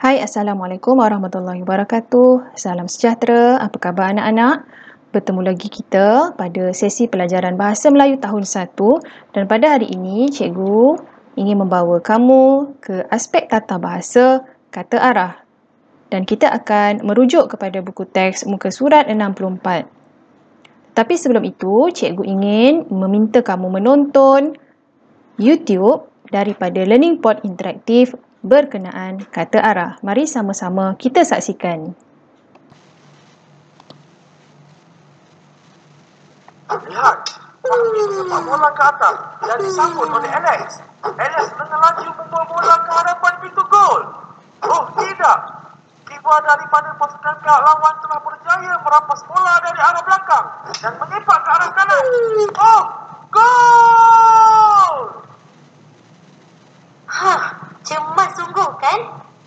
Hai, Assalamualaikum warahmatullahi wabarakatuh. Salam sejahtera. Apa khabar anak-anak? Bertemu lagi kita pada sesi pelajaran Bahasa Melayu tahun 1 dan pada hari ini cikgu ingin membawa kamu ke aspek tata bahasa kata arah. Dan kita akan merujuk kepada buku teks muka surat 64. Tapi sebelum itu, cikgu ingin meminta kamu menonton YouTube daripada Learning Pod Interaktif berkenaan kata arah. Mari sama-sama kita saksikan. Lihat, sepak bola ke atas dan disambut oleh Alex. Alex dengan laju membawa bola ke hadapan pintu gol. Oh tidak, Kibar daripada pasukan pihak lawan telah berjaya merampas bola dari arah belakang dan menyepak ke arah kanan. Oh, gol! Hah, cemas sungguh kan?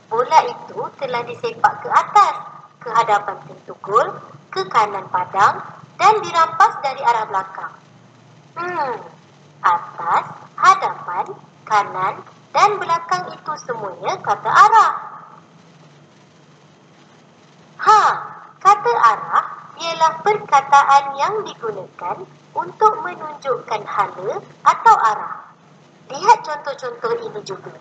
Bola itu telah disepak ke atas, ke hadapan pintu gol, ke kanan padang dan dirampas dari arah belakang. Hmm, atas, hadapan, kanan dan belakang itu semuanya kata arah. Ha, kata arah ialah perkataan yang digunakan untuk menunjukkan hala atau arah. Lihat contoh-contoh ini juga.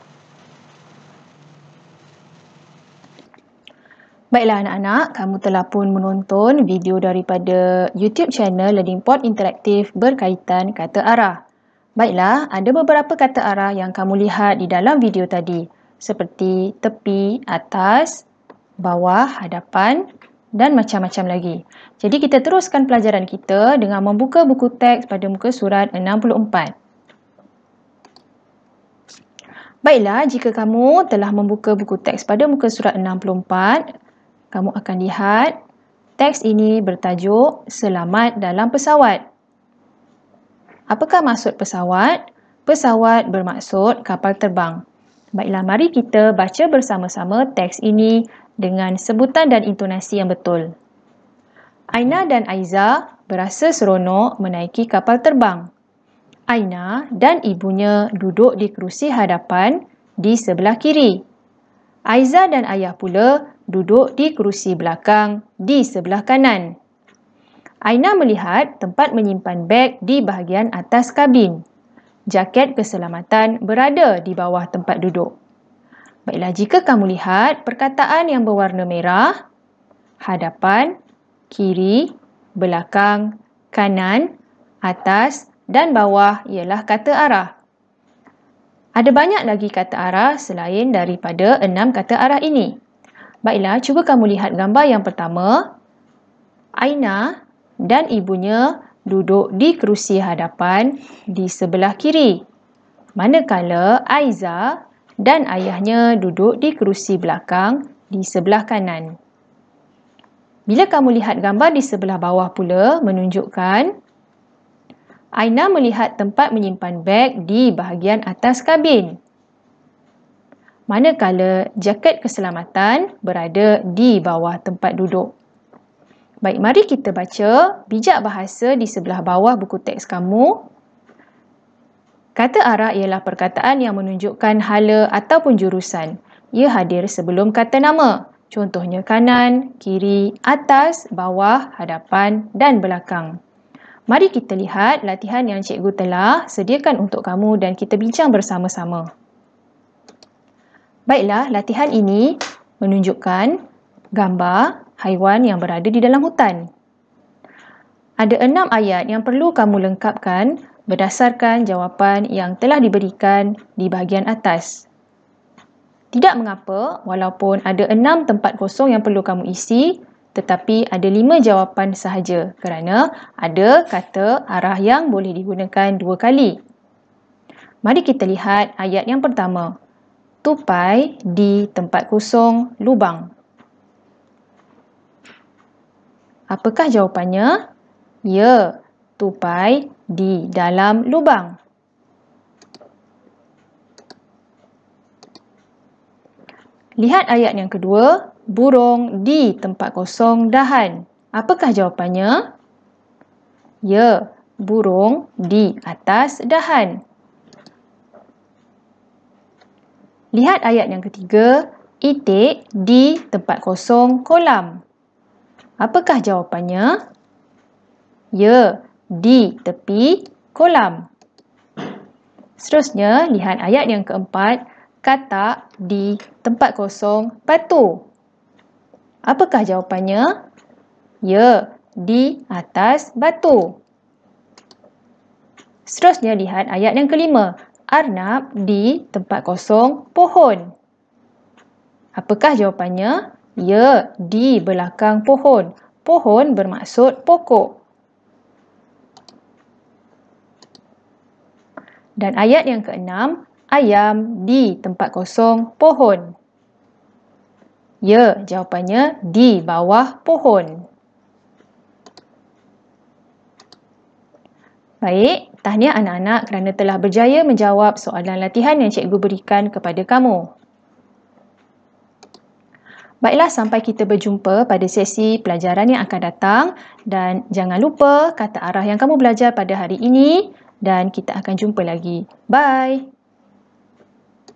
Baiklah anak-anak, kamu telah pun menonton video daripada YouTube channel Learning Pod Interaktif berkaitan kata arah. Baiklah, ada beberapa kata arah yang kamu lihat di dalam video tadi seperti tepi, atas, bawah, hadapan dan macam-macam lagi. Jadi kita teruskan pelajaran kita dengan membuka buku teks pada muka surat 64. Baiklah, jika kamu telah membuka buku teks pada muka surat 64, kamu akan lihat teks ini bertajuk Selamat dalam pesawat. Apakah maksud pesawat? Pesawat bermaksud kapal terbang. Baiklah, mari kita baca bersama-sama teks ini dengan sebutan dan intonasi yang betul. Aina dan Aiza berasa seronok menaiki kapal terbang. Aina dan ibunya duduk di kerusi hadapan di sebelah kiri. Aiza dan ayah pula duduk di kerusi belakang di sebelah kanan. Aina melihat tempat menyimpan beg di bahagian atas kabin. Jaket keselamatan berada di bawah tempat duduk. Baiklah, jika kamu lihat perkataan yang berwarna merah, hadapan, kiri, belakang, kanan, atas dan bawah ialah kata arah. Ada banyak lagi kata arah selain daripada enam kata arah ini. Baiklah, cuba kamu lihat gambar yang pertama. Aina dan ibunya duduk di kerusi hadapan di sebelah kiri. Manakala Aiza dan ayahnya duduk di kerusi belakang di sebelah kanan. Bila kamu lihat gambar di sebelah bawah pula menunjukkan Aina melihat tempat menyimpan beg di bahagian atas kabin manakala jaket keselamatan berada di bawah tempat duduk. Baik, mari kita baca bijak bahasa di sebelah bawah buku teks kamu. Kata arah ialah perkataan yang menunjukkan hala ataupun jurusan. Ia hadir sebelum kata nama. Contohnya kanan, kiri, atas, bawah, hadapan dan belakang. Mari kita lihat latihan yang cikgu telah sediakan untuk kamu dan kita bincang bersama-sama. Baiklah, latihan ini menunjukkan gambar haiwan yang berada di dalam hutan. Ada enam ayat yang perlu kamu lengkapkan berdasarkan jawapan yang telah diberikan di bahagian atas. Tidak mengapa, walaupun ada enam tempat kosong yang perlu kamu isi, tetapi ada lima jawapan sahaja kerana ada kata arah yang boleh digunakan dua kali. Mari kita lihat ayat yang pertama tupai di tempat kosong lubang. Apakah jawapannya? Ya, tupai di dalam lubang. Lihat ayat yang kedua, burung di tempat kosong dahan. Apakah jawapannya? Ya, burung di atas dahan. Lihat ayat yang ketiga, itik di tempat kosong kolam. Apakah jawapannya? Ya, di tepi kolam. Seterusnya, lihat ayat yang keempat, katak di tempat kosong batu. Apakah jawapannya? Ya, di atas batu. Seterusnya, lihat ayat yang kelima, arnab di tempat kosong pohon. Apakah jawapannya? Ya, di belakang pohon. Pohon bermaksud pokok. Dan ayat yang keenam, ayam di tempat kosong pohon. Ya, jawapannya di bawah pohon. Baik, tahniah anak-anak kerana telah berjaya menjawab soalan latihan yang cikgu berikan kepada kamu. Baiklah, sampai kita berjumpa pada sesi pelajaran yang akan datang dan jangan lupa kata arah yang kamu belajar pada hari ini dan kita akan jumpa lagi. Bye!